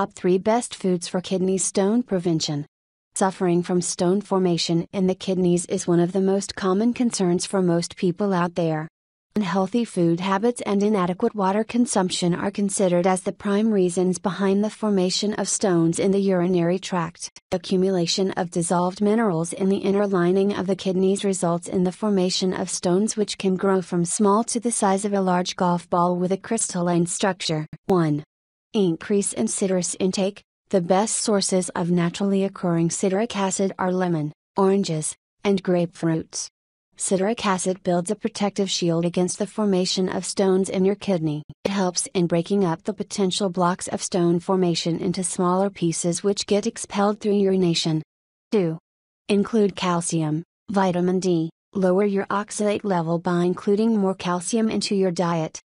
Top 3 Best Foods for Kidney Stone Prevention. Suffering from stone formation in the kidneys is one of the most common concerns for most people out there. Unhealthy food habits and inadequate water consumption are considered as the prime reasons behind the formation of stones in the urinary tract. Accumulation of dissolved minerals in the inner lining of the kidneys results in the formation of stones which can grow from small to the size of a large golf ball with a crystalline structure. 1. Increase in citrus intake. The best sources of naturally occurring citric acid are lemon, oranges, and grapefruits. Citric acid builds a protective shield against the formation of stones in your kidney. It helps in breaking up the potential blocks of stone formation into smaller pieces which get expelled through urination. 2. Include calcium, vitamin D. Lower your oxalate level by including more calcium into your diet.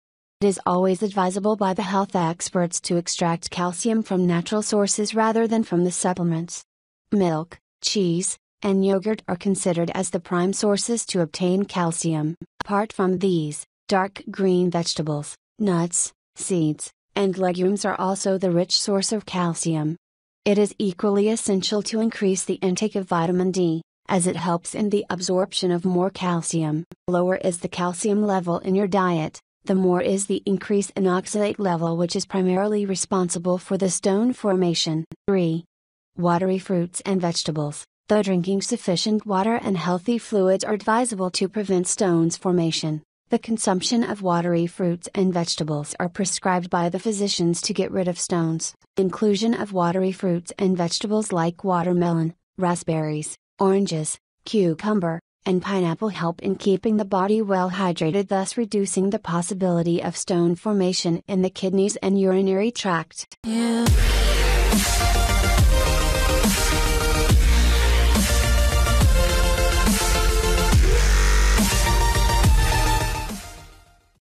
It is always advisable by the health experts to extract calcium from natural sources rather than from the supplements. Milk, cheese, and yogurt are considered as the prime sources to obtain calcium. Apart from these, dark green vegetables, nuts, seeds, and legumes are also the rich source of calcium. It is equally essential to increase the intake of vitamin D, as it helps in the absorption of more calcium. Lower is the calcium level in your diet, the more is the increase in oxalate level, which is primarily responsible for the stone formation. 3. Watery fruits and vegetables. Though drinking sufficient water and healthy fluids are advisable to prevent stones formation, the consumption of watery fruits and vegetables are prescribed by the physicians to get rid of stones. Inclusion of watery fruits and vegetables like watermelon, raspberries, oranges, cucumber, and pineapple help in keeping the body well hydrated, thus reducing the possibility of stone formation in the kidneys and urinary tract. Yeah.